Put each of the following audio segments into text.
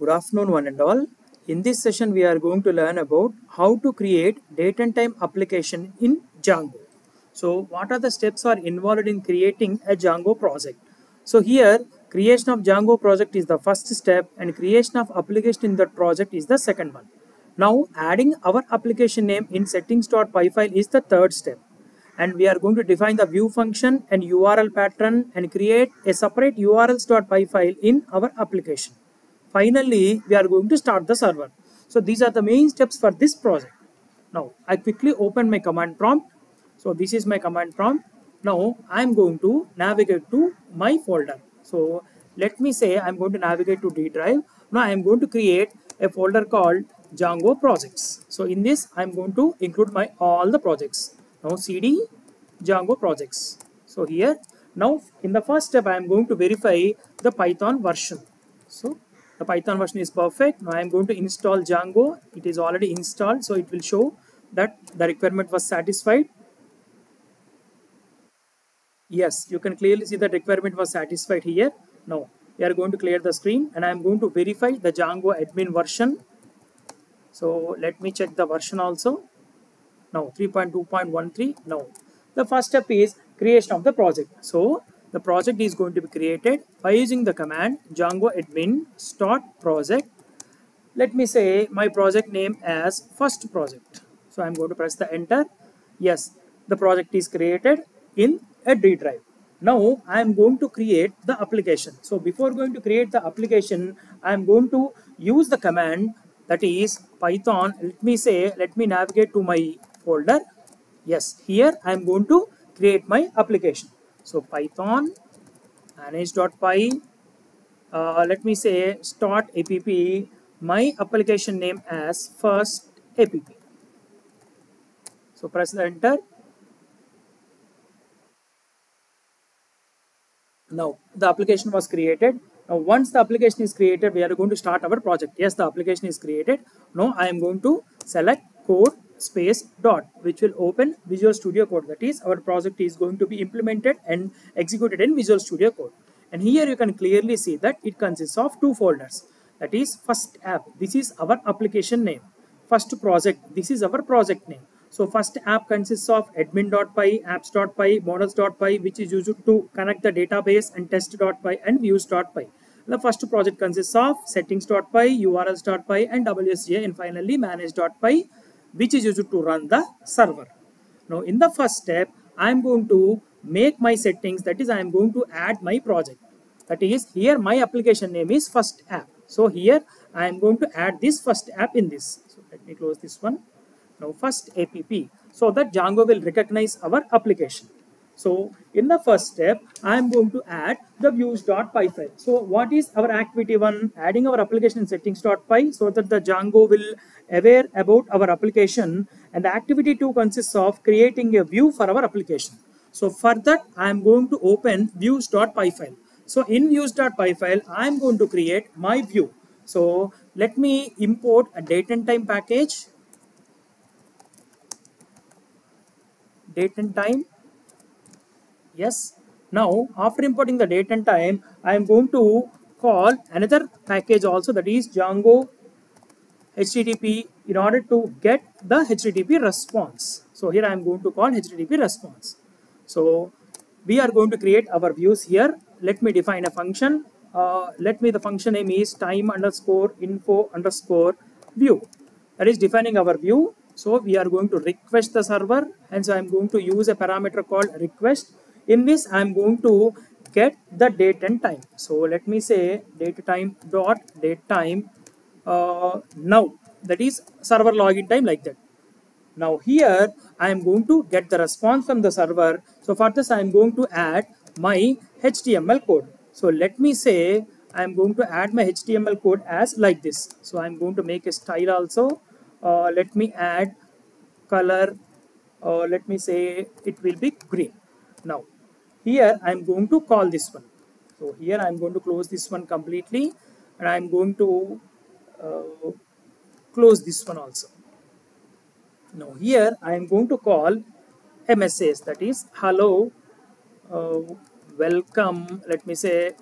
Good afternoon one and all. In this session we are going to learn about how to create date and time application in Django. So what are the steps are involved in creating a Django project? So here creation of Django project is the first step and creation of application in that project is the second one. Now adding our application name in settings.py file is the third step and we are going to define the view function and URL pattern and create a separate urls.py file in our application. Finally, we are going to start the server. So these are the main steps for this project. Now I quickly open my command prompt. So this is my command prompt. Now I am going to navigate to my folder. So let me say I am going to navigate to D drive. Now I am going to create a folder called Django projects. So in this I am going to include my all the projects. Now cd Django projects. So here now in the first step I am going to verify the Python version. So the Python version is perfect. Now I am going to install Django. It is already installed so it will show that the requirement was satisfied. Yes, you can clearly see that requirement was satisfied here. Now we are going to clear the screen and I am going to verify the Django admin version. So let me check the version also. Now 3.2.13. Now the first step is creation of the project. So the project is going to be created by using the command django admin start project. Let me say my project name as first project. So i'm going to press the enter. Yes the project is created in a d drive. Now i am going to create the application. So before going to create the application i am going to use the command that is python. Let me say let me navigate to my folder. Yes here i am going to create my application so python manage.py uh, let me say start app my application name as first app so press the enter. Now the application was created. Now once the application is created we are going to start our project. Yes the application is created. Now i am going to select code space dot which will open Visual Studio Code. That is our project is going to be implemented and executed in Visual Studio Code. And here you can clearly see that it consists of two folders. That is first app this is our application name. First project this is our project name. So first app consists of admin.py apps.py models.py which is used to connect the database and test.py and views.py the first project consists of settings.py urls.py and wsgi and finally manage.py which is used to run the server. Now in the first step, I am going to make my settings that is I am going to add my project. That is here my application name is first app. So here I am going to add this first app in this. So let me close this one. Now first app so that Django will recognize our application. So in the first step, I am going to add the views.py file. So what is our activity one? Adding our application settings.py so that the Django will aware about our application and the activity 2 consists of creating a view for our application. So for that, I am going to open views.py file. So in views.py file, I am going to create my view. So let me import a date and time package. Date and time yes. Now after importing the date and time i am going to call another package also that is django http in order to get the http response. So here i am going to call http response. So we are going to create our views here. Let me define a function. Uh, let me the function name is time underscore info underscore view. That is defining our view. So we are going to request the server. And so i'm going to use a parameter called request in this i'm going to get the date and time. So let me say date time dot date time uh, now. That is server login time like that. Now here i am going to get the response from the server. So for this i am going to add my html code. So let me say i am going to add my html code as like this. So i'm going to make a style also. Uh, let me add color. Uh, let me say it will be green. Now here I'm going to call this one. So here I'm going to close this one completely and I'm going to uh, close this one also. Now here I am going to call message that is hello uh, welcome let me say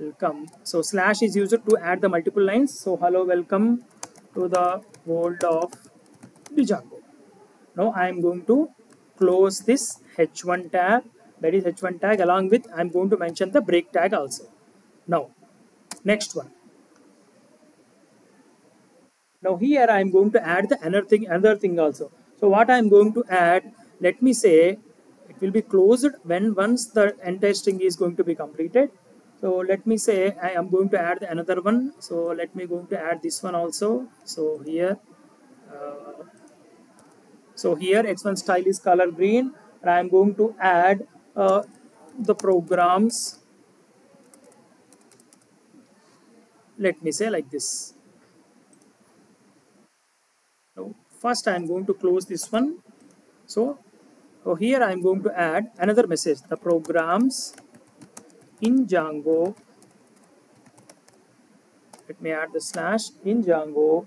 welcome. So slash is used to add the multiple lines. So hello welcome to the world of Django now I am going to close this h1 tag that is h1 tag along with I am going to mention the break tag also. Now next one. Now here I am going to add the another thing another thing also. So what I am going to add let me say it will be closed when once the entire string is going to be completed. So let me say I am going to add another one. So let me going to add this one also. So here uh, so here h1 style is color green and I am going to add uh, the programs. Let me say like this. Now first I am going to close this one. So, so here I am going to add another message the programs in Django. Let me add the slash. In Django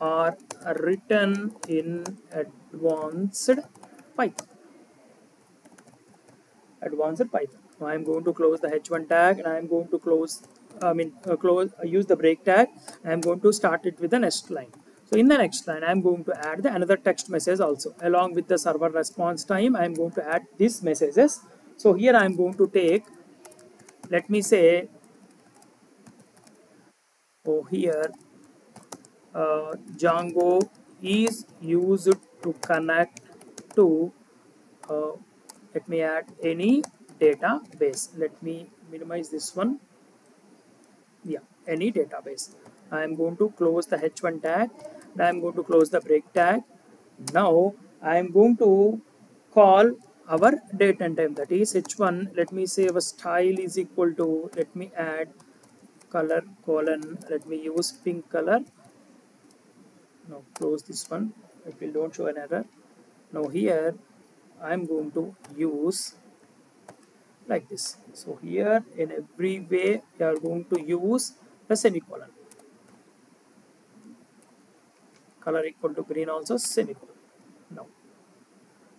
are written in advanced Python. Advanced Python. Now I am going to close the h1 tag and I am going to close I mean uh, close uh, use the break tag. I am going to start it with the next line. So in the next line I am going to add the another text message also. Along with the server response time I am going to add these messages. So here I am going to take let me say oh here uh, Django is used to connect to uh, let me add any database. Let me minimize this one. Yeah any database. I am going to close the h1 tag. I am going to close the break tag. Now I am going to call our date and time that is h1 let me say our style is equal to let me add color colon. Let me use pink color now close this one. It will don't show an error now here I'm going to use like this. So here in every way we are going to use the semicolon. Color equal to green also semicolon. Now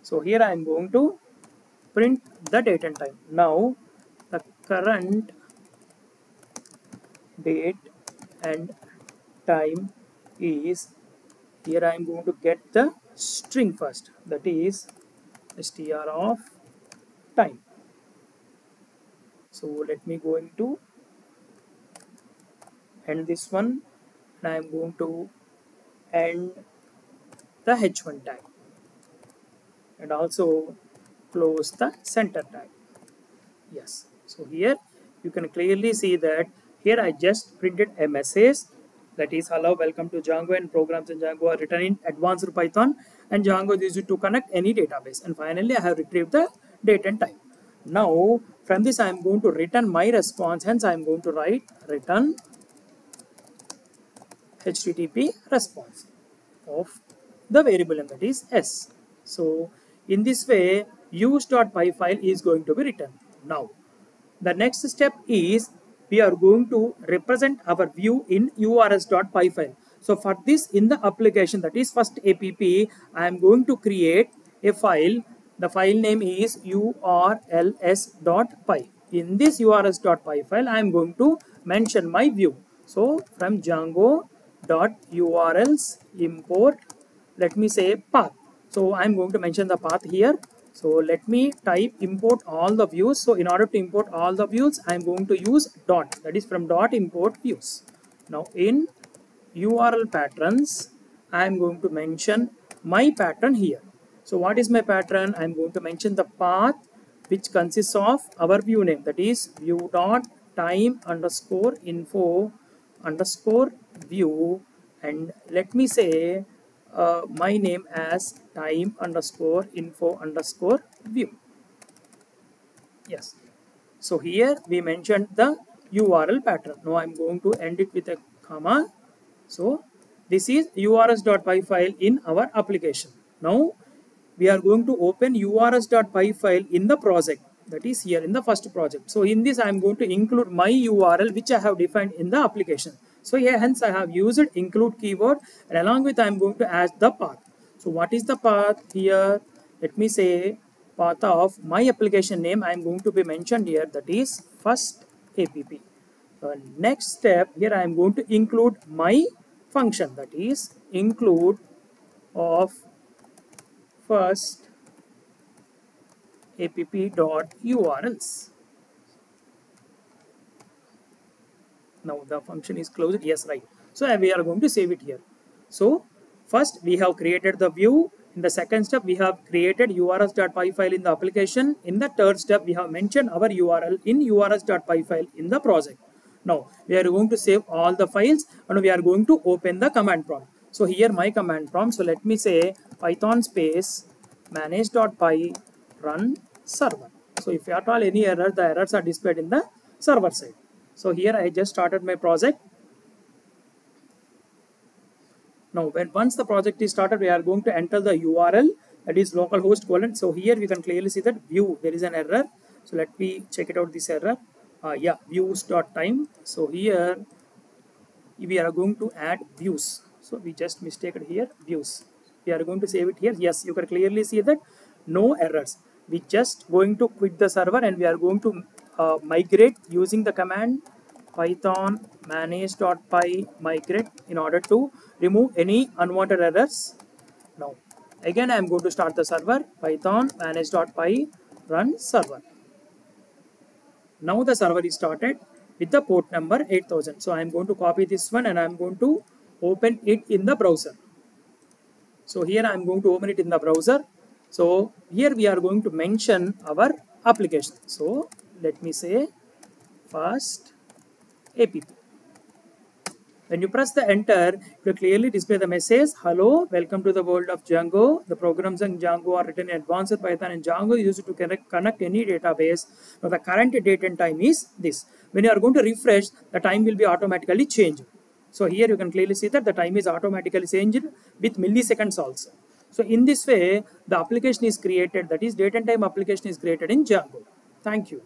so here I am going to print the date and time. Now the current date and time is here I am going to get the string first. That is str of time. So let me go into end this one. And I am going to end the h1 tag and also close the center tag yes. So here you can clearly see that here I just printed a message that is hello welcome to Django and programs in Django are written in advanced Python and Django is used to connect any database and finally I have retrieved the date and time now from this I am going to return my response hence I am going to write return HTTP response of the variable and that is S. So in this way views.py file is going to be written. Now the next step is we are going to represent our view in urls.py file. So for this in the application that is first app I am going to create a file. The file name is urls.py in this urls.py file I am going to mention my view. So from django.urls import let me say path. So i'm going to mention the path here so let me type import all the views. So in order to import all the views i'm going to use dot. That is from dot import views. Now in url patterns i am going to mention my pattern here. So what is my pattern? I'm going to mention the path which consists of our view name. That is view dot time underscore info underscore view. And let me say uh, my name as time underscore info underscore view. Yes. So here we mentioned the url pattern. Now i'm going to end it with a comma. So this is urls.py file in our application. Now we are going to open urls.py file in the project. That is here in the first project. So in this i am going to include my url which i have defined in the application so here hence I have used include keyword and along with I am going to add the path. So what is the path here? Let me say path of my application name I am going to be mentioned here that is first app. uh, next step here I am going to include my function that is include of first app.urls now the function is closed. Yes right. So we are going to save it here. So first we have created the view. In the second step we have created urls.py file in the application. In the third step we have mentioned our url in urls.py file in the project. Now we are going to save all the files and we are going to open the command prompt. So here my command prompt. So let me say python space manage.py run server. So if at all any error the errors are displayed in the server side so here I just started my project. Now when once the project is started, we are going to enter the URL that is localhost colon. So here we can clearly see that view there is an error. So let me check it out this error. Uh, yeah, views dot time. So here we are going to add views. So we just mistaken here views. We are going to save it here. Yes, you can clearly see that no errors. We just going to quit the server and we are going to uh, migrate using the command python manage.py migrate in order to remove any unwanted errors. Now again i am going to start the server. Python manage.py run server. Now the server is started with the port number 8000 so i am going to copy this one and i am going to open it in the browser. So here i am going to open it in the browser. So here we are going to mention our application. So let me say first app when you press the enter it will clearly display the message hello welcome to the world of django. The programs in django are written in advanced python and django is used to connect, connect any database. Now the current date and time is this. When you are going to refresh the time will be automatically changed. So here you can clearly see that the time is automatically changed with milliseconds also. So in this way the application is created that is date and time application is created in django. Thank you